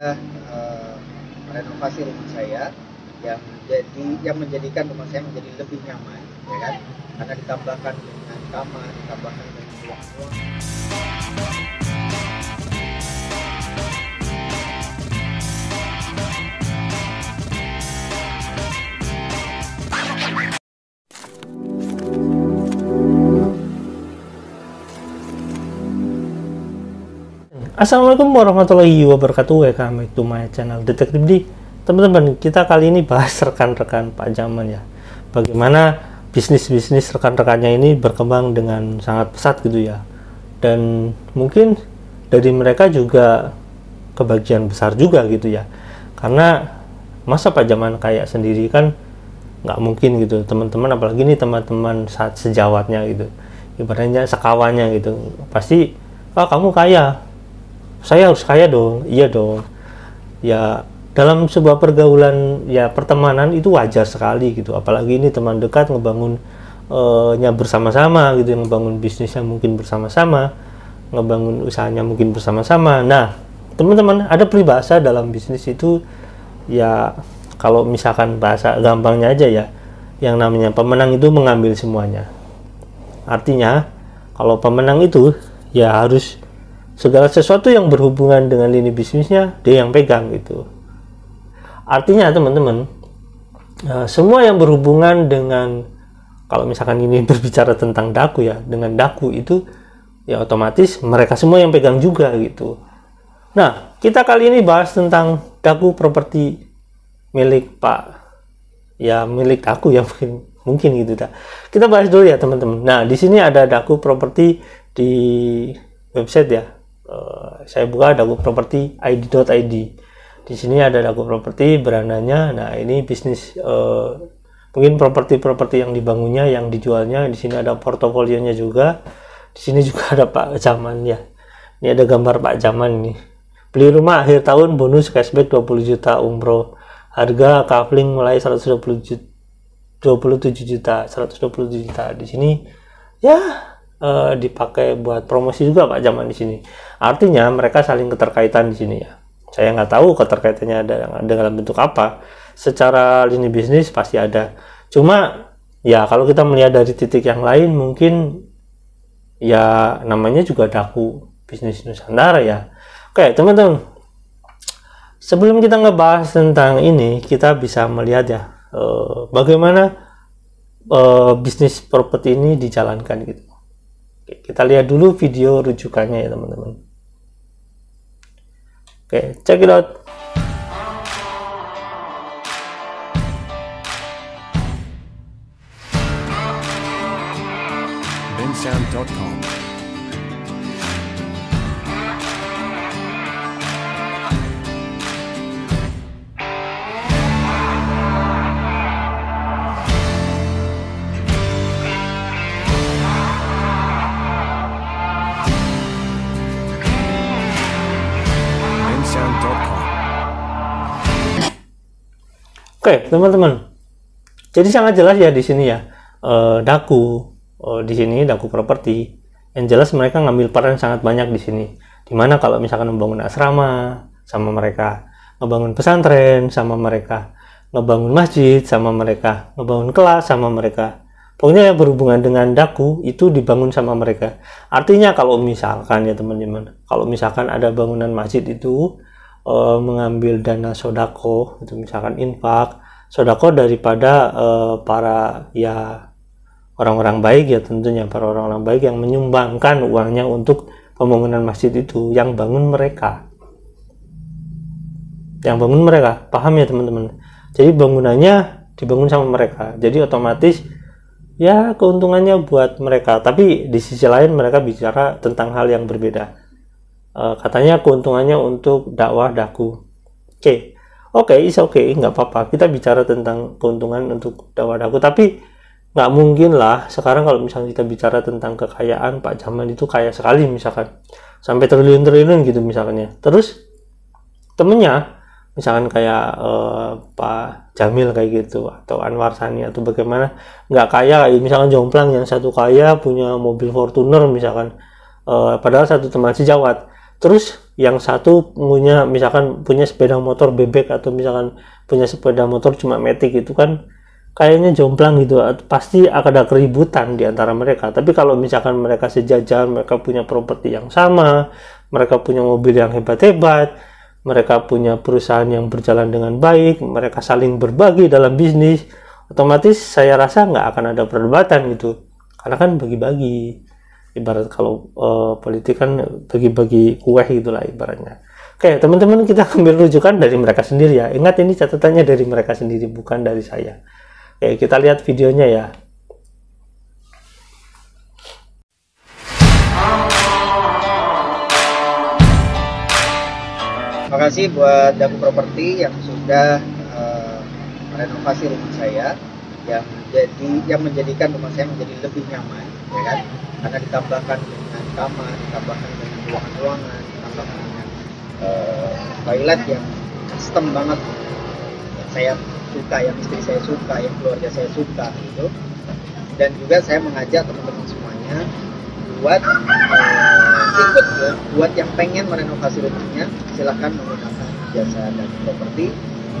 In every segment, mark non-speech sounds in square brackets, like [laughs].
uh, renovasi rumah saya yang menjadi yang menjadikan rumah saya menjadi lebih nyaman ya kan? Karena ditambahkan dengan kamar ditambahkan dengan ruang-ruang Assalamualaikum warahmatullahi wabarakatuh. Welcome back to my channel Detektif D. Teman-teman, kita kali ini bahas [laughs] rekan-rekan Pak Jaman ya. Bagaimana bisnis-bisnis rekan-rekannya ini berkembang dengan sangat pesat gitu ya. Dan mungkin dari mereka juga kebagian besar juga gitu ya. Karena masa Pak Jaman kayak sendiri kan nggak mungkin gitu. Teman-teman apalagi ini teman-teman saat sejawatnya gitu. Ibaratnya sekawannya gitu. Pasti oh kamu kaya saya harus kaya dong. Iya dong. Ya dalam sebuah pergaulan ya pertemanan itu wajar sekali gitu. Apalagi ini teman dekat ngebangun uh, nya bersama-sama gitu ngebangun bisnisnya mungkin bersama-sama ngebangun usahanya mungkin bersama-sama. Nah teman-teman ada peribahasa dalam bisnis itu ya kalau misalkan bahasa gampangnya aja ya yang namanya pemenang itu mengambil semuanya. Artinya kalau pemenang itu ya harus segala sesuatu yang berhubungan dengan lini bisnisnya dia yang pegang gitu. Artinya teman-teman uh, semua yang berhubungan dengan kalau misalkan ini [laughs] berbicara tentang daku ya dengan daku itu ya otomatis mereka semua yang pegang juga gitu. Nah kita kali ini bahas tentang daku properti milik pak ya milik daku ya [laughs] mungkin mungkin gitu dah. Kita bahas dulu ya teman-teman. Nah di sini ada daku properti di website ya uh, saya buka dagu properti id.id di sini ada dagu properti berandanya nah ini bisnis uh, mungkin properti-properti yang dibangunnya yang dijualnya. Di sini ada portofolionya juga. Di sini juga [laughs] ada Pak Jaman ya. Ini ada gambar Pak Jaman ini. Beli rumah akhir tahun bonus cashback 20 juta umroh harga kafling mulai 120 juta 27 juta 127 juta. Di sini ya uh, dipakai buat promosi juga Pak Jaman di sini. Artinya mereka saling keterkaitan di sini ya. Saya nggak tahu keterkaitannya ada dalam bentuk apa. Secara lini bisnis pasti ada. Cuma ya kalau kita melihat dari titik yang lain mungkin ya namanya juga daku bisnis Nusantara ya. Oke teman-teman. Sebelum kita ngebahas tentang ini, kita bisa melihat ya uh, bagaimana uh, bisnis properti ini dijalankan gitu. Oke, kita lihat dulu video rujukannya ya teman-teman. Oke, check it out. bensound.com Oke, teman-teman. Jadi sangat jelas ya di sini ya. E, daku e, di sini daku properti. Yang jelas mereka ngambil peran sangat banyak di sini. Di mana kalau misalkan membangun asrama sama mereka, ngebangun pesantren sama mereka, ngebangun masjid sama mereka, ngebangun kelas sama mereka. Pokoknya yang berhubungan dengan daku itu dibangun sama mereka. Artinya kalau misalkan ya teman-teman, kalau misalkan ada bangunan masjid itu uh, mengambil dana sodako itu misalkan infak sodako daripada uh, para ya orang-orang baik ya tentunya para orang-orang baik yang menyumbangkan uangnya untuk pembangunan masjid itu yang bangun mereka. Yang bangun mereka paham ya teman-teman? Jadi bangunannya dibangun sama mereka. Jadi otomatis ya keuntungannya buat mereka. Tapi di sisi lain mereka bicara tentang hal yang berbeda uh, katanya keuntungannya untuk dakwah daku. Oke. Okay. oke okay, is oke okay, nggak apa-apa. Kita bicara tentang keuntungan untuk dakwah daku. Tapi nggak mungkin lah. Sekarang kalau misalnya kita bicara tentang kekayaan Pak Jaman itu kaya sekali misalkan. Sampai triliun-triliun gitu misalnya terus temennya misalkan kayak uh, Pak Jamil kayak gitu atau Anwar Sani atau bagaimana nggak kaya misalkan jomplang yang satu kaya punya mobil Fortuner misalkan. Uh, padahal satu teman sejawat terus yang satu punya misalkan punya sepeda motor bebek atau misalkan punya sepeda motor cuma metik itu kan kayaknya jomplang gitu. Pasti akan ada keributan di antara mereka. Tapi kalau misalkan mereka sejajar mereka punya properti yang sama mereka punya mobil yang hebat-hebat mereka punya perusahaan yang berjalan dengan baik mereka saling berbagi dalam bisnis otomatis saya rasa nggak akan ada perdebatan gitu. Karena kan bagi-bagi ibarat kalau uh, politik kan bagi-bagi kue gitulah ibaratnya. Oke teman-teman kita ambil rujukan dari mereka sendiri ya. Ingat ini catatannya dari mereka sendiri bukan dari saya. Oke kita lihat videonya ya. Terima kasih buat Daku Properti yang sudah uh, merenovasi rumah saya yang jadi yang menjadikan rumah saya menjadi lebih nyaman, ya kan? Karena ditambahkan dengan kamar ditambahkan dengan ruangan-ruangan ditambahkan dengan uh, toilet yang custom banget. Yang saya suka yang istri saya suka yang keluarga saya suka gitu. Dan juga saya mengajak teman-teman semuanya buat uh, ikut ya, buat yang pengen merenovasi rumahnya silahkan menggunakan jasa dan properti.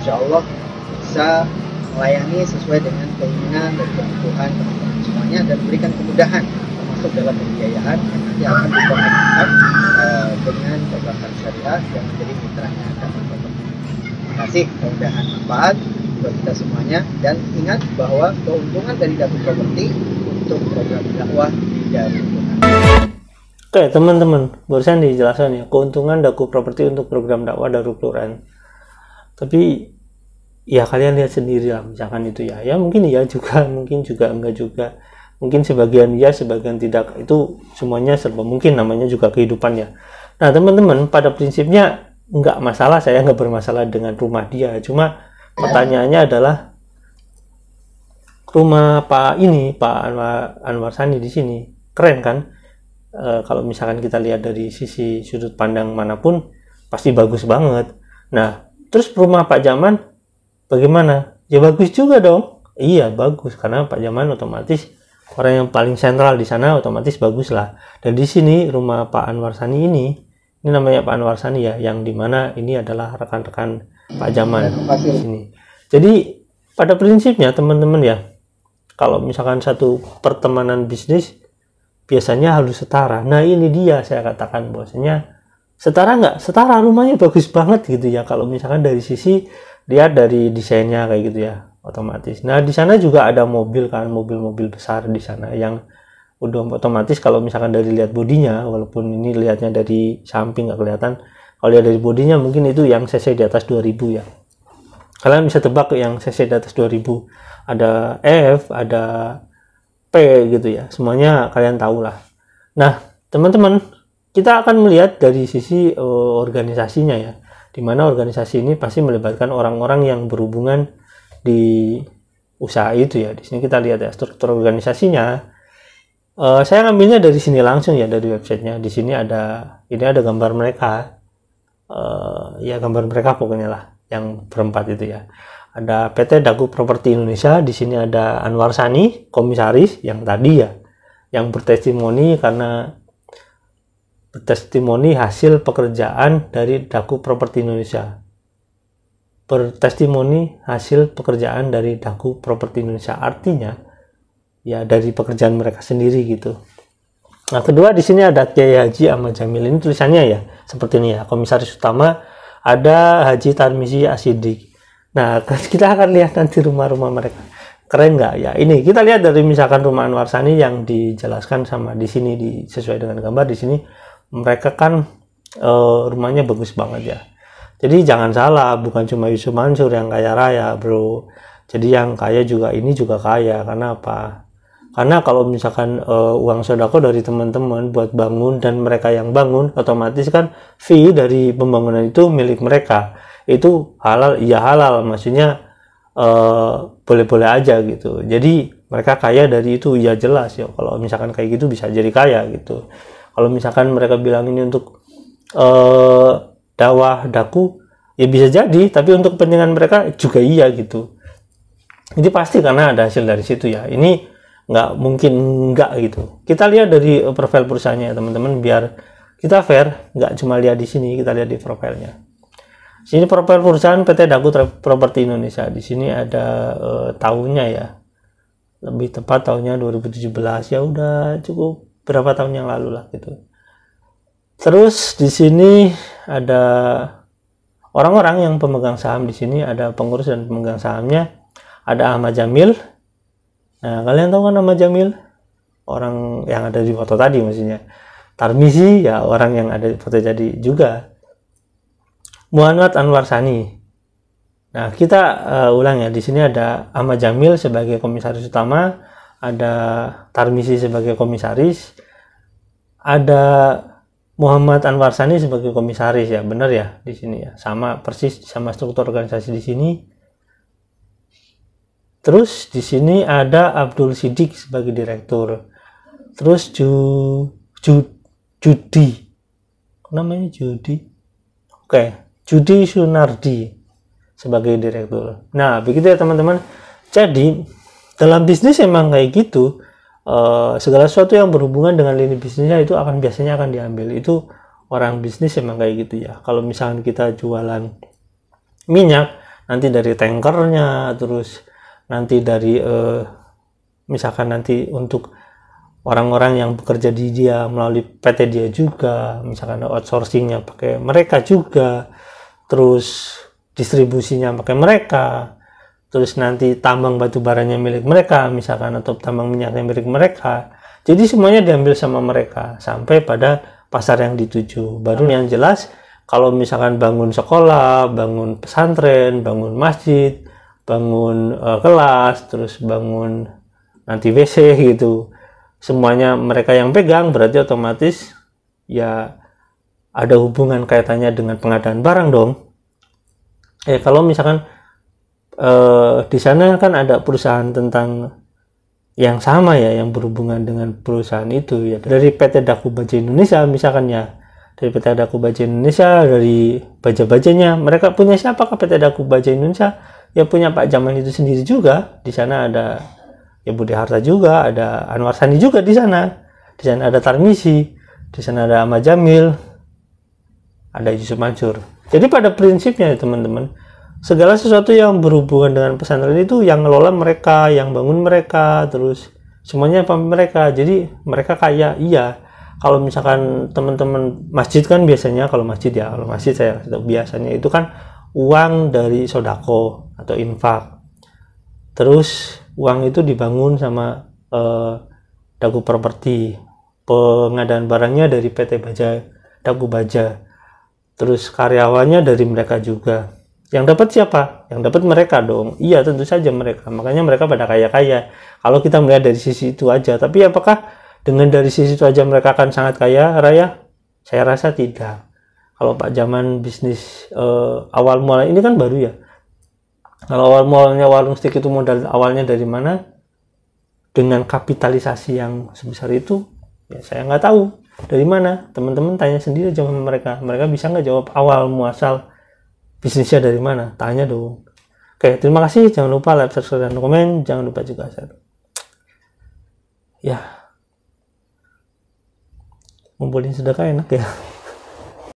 Insya Allah bisa melayani sesuai dengan keinginan dan kebutuhan teman-teman semuanya dan berikan kemudahan dalam pembiayaan yang nanti akan dikoneksikan uh, dengan perbankan syariah yang menjadi mitranya Properti. Terima kasih kemudahan manfaat buat kita semuanya dan ingat bahwa keuntungan dari Dapat Properti untuk program dakwah beruntungan. Oke teman-teman, barusan dijelaskan ya keuntungan Daku Properti untuk program dakwah Darul Quran. Tapi ya kalian lihat sendiri lah misalkan itu ya, ya mungkin ya juga, [laughs] mungkin juga enggak juga mungkin sebagian ya sebagian tidak. Itu semuanya serba mungkin namanya juga kehidupan ya. Nah teman-teman pada prinsipnya nggak masalah saya nggak bermasalah dengan rumah dia. Cuma pertanyaannya adalah rumah Pak ini Pak Anwar, Anwar Sani di sini keren kan? E, kalau misalkan kita lihat dari sisi sudut pandang mana pun pasti bagus banget. Nah terus rumah Pak Jaman bagaimana? Ya bagus juga dong. Iya bagus. Karena Pak Jaman otomatis orang yang paling sentral di sana otomatis bagus lah. Dan di sini rumah Pak Anwar Sani ini ini namanya Pak Anwar Sani ya yang di mana ini adalah rekan-rekan Pak Jaman di sini. Jadi pada prinsipnya teman-teman ya kalau misalkan satu pertemanan bisnis biasanya harus setara. Nah ini dia saya katakan bahwasanya setara nggak? Setara rumahnya bagus banget gitu ya. Kalau misalkan dari sisi lihat dari desainnya kayak gitu ya otomatis. Nah di sana juga ada mobil kan, mobil-mobil besar di sana yang udah otomatis kalau misalkan dari lihat bodinya, walaupun ini lihatnya dari samping nggak kelihatan, kalau lihat dari bodinya mungkin itu yang cc di atas 2000 ya. Kalian bisa tebak yang cc di atas 2000 ada F, ada P gitu ya. Semuanya kalian tahu lah. Nah teman-teman kita akan melihat dari sisi uh, organisasinya ya. Di mana organisasi ini pasti melibatkan orang-orang yang berhubungan di usaha itu ya. Di sini kita lihat ya struktur organisasinya. Uh, saya ngambilnya dari sini langsung ya dari websitenya. Di sini ada ini ada gambar mereka. Uh, ya gambar mereka pokoknya lah yang berempat itu ya. Ada PT Dagu Properti Indonesia. Di sini ada Anwar Sani, komisaris yang tadi ya, yang bertestimoni karena bertestimoni hasil pekerjaan dari Dagu Properti Indonesia bertestimoni hasil pekerjaan dari Daku Properti Indonesia. Artinya ya dari pekerjaan mereka sendiri gitu. Nah, kedua di sini ada Kiai Haji Ahmad Jamil. Ini tulisannya ya seperti ini ya. Komisaris utama ada Haji Tarmizi Asidik. Nah, [laughs] kita akan lihat nanti rumah-rumah mereka. Keren nggak ya? Ini kita lihat dari misalkan rumah Anwar Sani yang dijelaskan sama di sini di sesuai dengan gambar di sini mereka kan uh, rumahnya bagus banget ya jadi jangan salah, bukan cuma Yusuf Mansur yang kaya raya, bro. Jadi yang kaya juga ini juga kaya. Karena apa? Karena kalau misalkan uh, uang sodako dari teman-teman buat bangun dan mereka yang bangun, otomatis kan fee dari pembangunan itu milik mereka. Itu halal, iya halal. Maksudnya eh, boleh-boleh uh, aja gitu. Jadi mereka kaya dari itu, ya jelas ya. Kalau misalkan kayak gitu bisa jadi kaya gitu. Kalau misalkan mereka bilang ini untuk uh, dakwah daku ya bisa jadi tapi untuk kepentingan mereka juga iya gitu. Ini pasti karena ada hasil dari situ ya. Ini nggak mungkin nggak gitu. Kita lihat dari profil perusahaannya ya teman-teman biar kita fair nggak cuma lihat di sini kita lihat di profilnya. Sini profil perusahaan PT Dagu Properti Indonesia. Di sini ada uh, tahunnya ya. Lebih tepat tahunnya 2017 ya udah cukup berapa tahun yang lalu lah gitu terus di sini ada orang-orang yang pemegang saham. Di sini ada pengurus dan pemegang sahamnya. Ada Ahmad Jamil. Nah kalian tahu kan Ahmad Jamil? Orang yang ada di foto tadi maksudnya. Tarmizi ya orang yang ada di foto jadi juga. Muhammad Anwar Sani. Nah kita uh, ulang ya. Di sini ada Ahmad Jamil sebagai komisaris utama. Ada Tarmizi sebagai komisaris. Ada Muhammad Anwar Sani sebagai komisaris ya benar ya di sini ya. Sama persis sama struktur organisasi di sini. Terus di sini ada Abdul Sidik sebagai direktur. Terus Ju, Ju Judi. Namanya Judi? Oke. Judi Sunardi sebagai direktur. Nah begitu ya teman-teman. Jadi dalam bisnis emang kayak gitu uh, segala sesuatu yang berhubungan dengan lini bisnisnya itu akan biasanya akan diambil. Itu orang bisnis emang kayak gitu ya. Kalau misalnya kita jualan minyak nanti dari tankernya terus nanti dari uh, misalkan nanti untuk orang-orang yang bekerja di dia melalui PT dia juga misalkan outsourcingnya pakai mereka juga terus distribusinya pakai mereka terus nanti tambang batu baranya milik mereka misalkan atau tambang minyaknya milik mereka jadi semuanya diambil sama mereka sampai pada pasar yang dituju baru yang jelas kalau misalkan bangun sekolah bangun pesantren bangun masjid bangun uh, kelas terus bangun nanti WC gitu semuanya mereka yang pegang berarti otomatis ya ada hubungan kaitannya dengan pengadaan barang dong. Eh kalau misalkan eh, di sana kan ada perusahaan tentang yang sama ya yang berhubungan dengan perusahaan itu ya. Dari PT Daku Baja Indonesia misalkan ya. Dari PT Daku Baja Indonesia dari baja-bajanya. Mereka punya siapa PT Daku Baja Indonesia? Ya punya Pak Jaman itu sendiri juga. Di sana ada ya Budi Harta juga, ada Anwar Sani juga di sana. Di sana ada Tarmisi, di sana ada Ahmad Jamil, ada Yusuf Mansur. Jadi pada prinsipnya teman-teman, segala sesuatu yang berhubungan dengan pesantren itu yang ngelola mereka, yang bangun mereka, terus semuanya apa mereka. Jadi mereka kaya, iya. Kalau misalkan teman-teman masjid kan biasanya kalau masjid ya, kalau masjid saya biasanya itu kan uang dari sodako atau infak. Terus uang itu dibangun sama uh, Dagu Properti pengadaan barangnya dari PT Baja Dagu Baja terus karyawannya dari mereka juga yang dapat siapa? yang dapat mereka dong. Iya tentu saja mereka. Makanya mereka pada kaya-kaya. Kalau kita melihat dari sisi itu aja. Tapi apakah dengan dari sisi itu aja mereka akan sangat kaya raya? Saya rasa tidak. Kalau Pak zaman bisnis uh, awal mulai ini kan baru ya? Kalau awal mulanya warung steak itu modal awalnya dari mana? Dengan kapitalisasi yang sebesar itu, ya saya nggak tahu. Dari mana. Teman-teman tanya sendiri jawab mereka. Mereka bisa nggak jawab awal muasal bisnisnya dari mana? Tanya dong. Oke, terima kasih. Jangan lupa like, subscribe, dan komen. Jangan lupa juga share. Ya, ngumpulin sedekah enak ya.